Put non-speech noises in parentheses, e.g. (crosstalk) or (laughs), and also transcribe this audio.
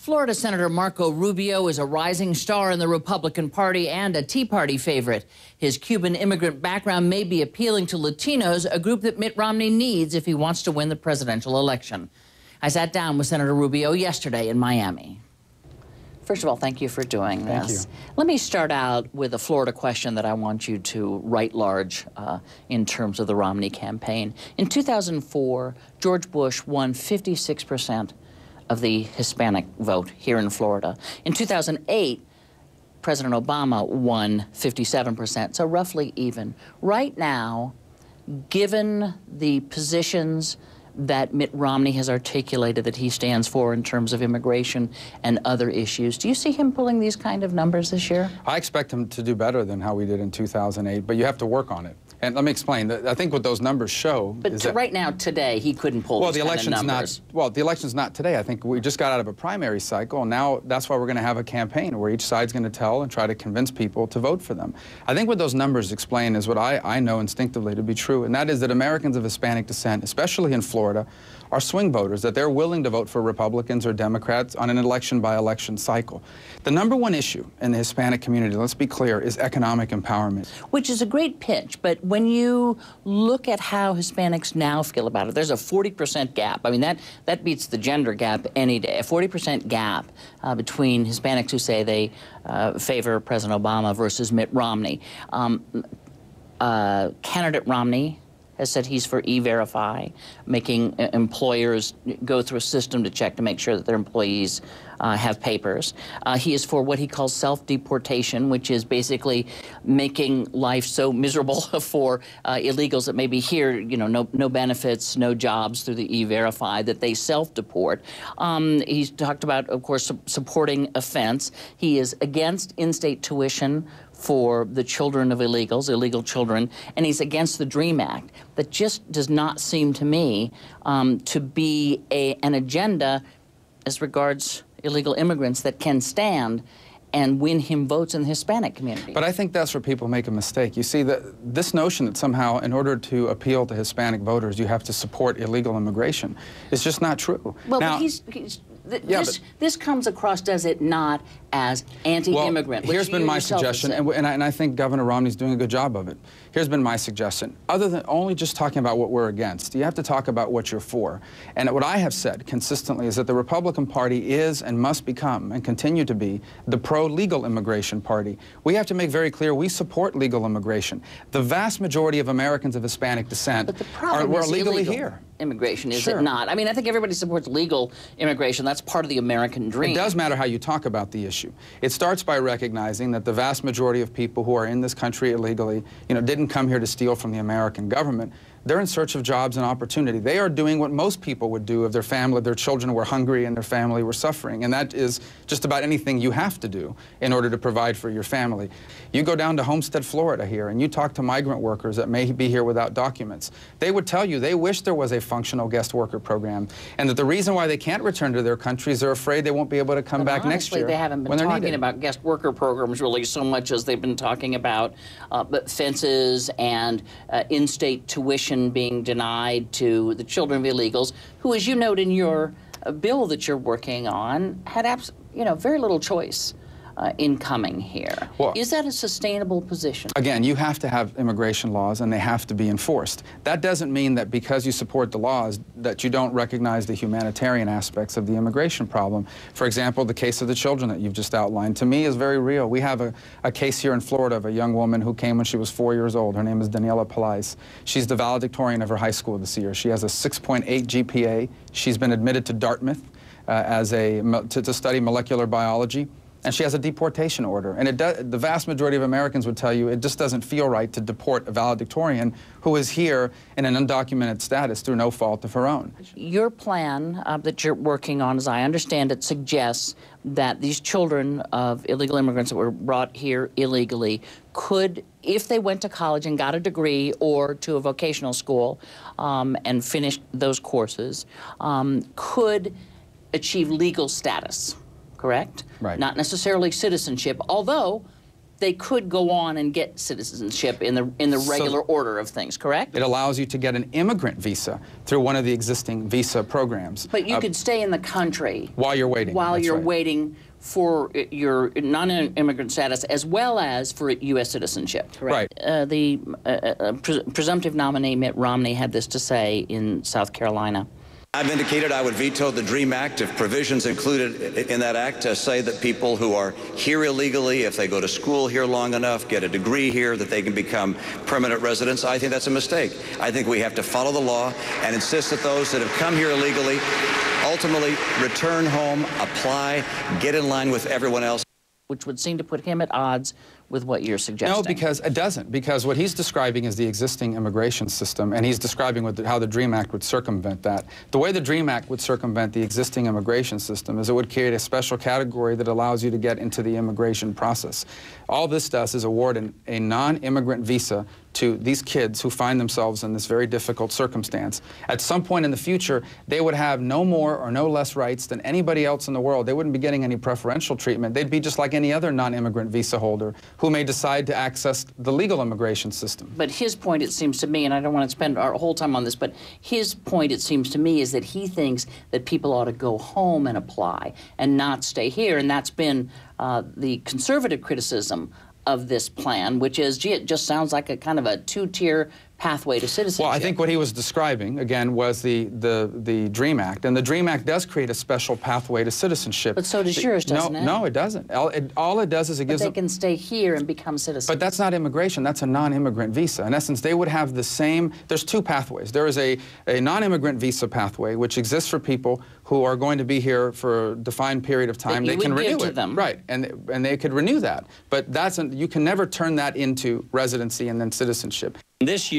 Florida Senator Marco Rubio is a rising star in the Republican Party and a Tea Party favorite. His Cuban immigrant background may be appealing to Latinos, a group that Mitt Romney needs if he wants to win the presidential election. I sat down with Senator Rubio yesterday in Miami. First of all, thank you for doing Thank this. you. Let me start out with a Florida question that I want you to write large uh, in terms of the Romney campaign. In 2004, George Bush won 56 percent of the Hispanic vote here in Florida. In 2008, President Obama won 57%, so roughly even. Right now, given the positions that Mitt Romney has articulated that he stands for in terms of immigration and other issues, do you see him pulling these kind of numbers this year? I expect him to do better than how we did in 2008, but you have to work on it. And let me explain. I think what those numbers show But is to that, right now, today, he couldn't pull well, the kind of election's not well. The election's not today. I think we just got out of a primary cycle, and now that's why we're going to have a campaign where each side's going to tell and try to convince people to vote for them. I think what those numbers explain is what I, I know instinctively to be true, and that is that Americans of Hispanic descent, especially in Florida, are swing voters. That they're willing to vote for Republicans or Democrats on an election-by-election cycle. The number one issue in the Hispanic community, let's be clear, is economic empowerment. Which is a great pitch, but when you look at how Hispanics now feel about it, there's a 40% gap. I mean, that, that beats the gender gap any day. A 40% gap uh, between Hispanics who say they uh, favor President Obama versus Mitt Romney. Um, uh, candidate Romney has said he's for e-verify, making uh, employers go through a system to check to make sure that their employees uh, have papers. Uh, he is for what he calls self-deportation, which is basically making life so miserable (laughs) for uh, illegals that maybe here, you know, no, no benefits, no jobs through the e-verify, that they self-deport. Um, he's talked about, of course, su supporting offense. He is against in-state tuition for the children of illegals, illegal children, and he's against the DREAM Act. That just does not seem to me um, to be a, an agenda as regards illegal immigrants that can stand and win him votes in the Hispanic community. But I think that's where people make a mistake. You see, that this notion that somehow, in order to appeal to Hispanic voters, you have to support illegal immigration is just not true. well, now, but he's, he's th Yeah, this, this comes across, does it not, as anti-immigrant? Well, here's been my suggestion, and, and, I, and I think Governor Romney's doing a good job of it. Here's been my suggestion. Other than only just talking about what we're against, you have to talk about what you're for. And what I have said consistently is that the Republican Party is and must become and continue to be the pro-legal immigration party. We have to make very clear we support legal immigration. The vast majority of Americans of Hispanic descent are we're legally illegal here. Immigration, is Sure. it not? I mean, I think everybody supports legal immigration. That's part of the American dream. It does matter how you talk about the issue. It starts by recognizing that the vast majority of people who are in this country illegally, you know, didn't come here to steal from the American government. They're in search of jobs and opportunity. They are doing what most people would do if their family, their children were hungry and their family were suffering. And that is just about anything you have to do in order to provide for your family. You go down to Homestead, Florida here, and you talk to migrant workers that may be here without documents. They would tell you they wish there was a functional guest worker program, and that the reason why they can't return to their countries, they're afraid they won't be able to come But back next honestly, year they haven't been when they're talking needed. about guest worker programs really so much as they've been talking about uh, fences and uh, in-state tuition being denied to the children of illegals, who, as you note in your uh, bill that you're working on, had abs- you know very little choice uh, in coming here. Well- Is that a sustainable position? Again, you have to have immigration laws and they have to be enforced. That doesn't mean that because you support the laws that you don't recognize the humanitarian aspects of the immigration problem. For example, the case of the children that you've just outlined, to me is very real. We have a, a case here in Florida of a young woman who came when she was four years old. Her name is Daniela Pelaez. She's the valedictorian of her high school this year. She has a 6.8 GPA. She's been admitted to Dartmouth uh, as a, to, to study molecular biology. And she has a deportation order. And the vast majority of Americans would tell you it just doesn't feel right to deport a valedictorian who is here in an undocumented status through no fault of her own. Your plan uh, that you're working on, as I understand it, suggests that these children of illegal immigrants that were brought here illegally could, if they went to college and got a degree or to a vocational school um, and finished those courses, um, could achieve legal status, correct? Right. Not necessarily citizenship, although they could go on and get citizenship in the in the So- regular order of things, correct? It allows you to get an immigrant visa through one of the existing visa programs. But you Uh, could stay in the country while you're waiting. while that's you're right. waiting for uh, your non-immigrant status as well as for U.S. citizenship. Right. Uh, the uh, uh, pres- presumptive nominee Mitt Romney had this to say in South Carolina. I've indicated I would veto the DREAM Act if provisions included in that act uh, say that people who are here illegally, if they go to school here long enough, get a degree here, that they can become permanent residents. I think that's a mistake. I think we have to follow the law and insist that those that have come here illegally ultimately return home, apply, get in line with everyone else. Which would seem to put him at odds with what you're suggesting. No, because it doesn't. Because what he's describing is the existing immigration system, and he's describing what the, how the DREAM Act would circumvent that. The way the DREAM Act would circumvent the existing immigration system is it would create a special category that allows you to get into the immigration process. All this does is award an, a non-immigrant visa to these kids who find themselves in this very difficult circumstance. At some point in the future, they would have no more or no less rights than anybody else in the world. They wouldn't be getting any preferential treatment. They'd be just like any other non-immigrant visa holder who may decide to access the legal immigration system. But his point, it seems to me, and I don't want to spend our whole time on this, but his point, it seems to me, is that he thinks that people ought to go home and apply and not stay here. And that's been uh, the conservative criticism of this plan, which is, gee, it just sounds like a kind of a two-tier pathway to citizenship. Well, I think what he was describing, again, was the, the, the DREAM Act. And the DREAM Act does create a special pathway to citizenship. But so does yours, doesn't no, it? No, it doesn't. All it, all it does is it But gives they them... can stay here and become citizens. But that's not immigration. That's a non-immigrant visa. In essence, they would have the same. There's two pathways. There is a, a non-immigrant visa pathway, which exists for people who are going to be here for a defined period of time. you they can would give renew to it, them. right? And and they could renew that. But that's an, you can never turn that into residency and then citizenship. This year.